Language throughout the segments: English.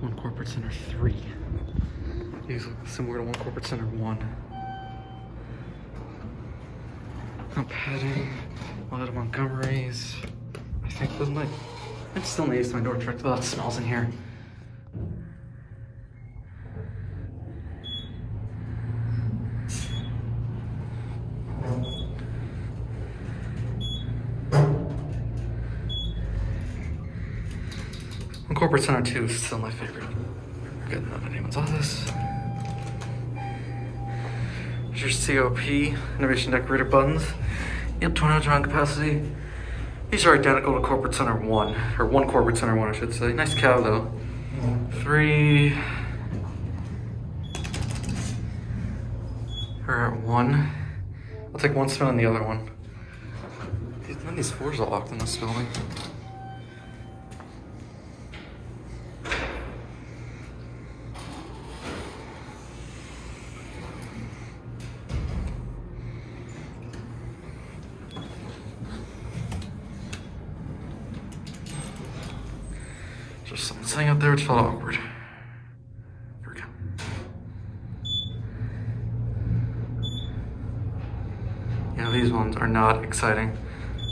One corporate center three. These look similar to one corporate center one. Not padding. A lot of Montgomerys. I think those might. I still need my door. A lot of smells in here. And Corporate Center 2 is still my favorite. Good enough anyone's office. There's your COP, Innovation Decorator buttons. Yep, 20 drawing capacity. These are identical to Corporate Center 1, or 1 Corporate Center 1, I should say. Nice cow, though. Three. At 1. I'll take one spin on the other one. None of these fours are locked in this building. Just something sitting out there, it felt awkward. Here we go. Yeah, these ones are not exciting.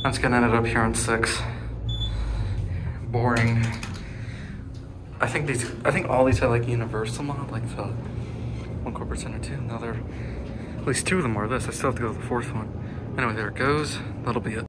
That's gonna end up here on six. Boring. I think these, I think all these are like universal mod, like the one corporate center too. Now at least two of them are this. I still have to go to the fourth one. Anyway, there it goes. That'll be it.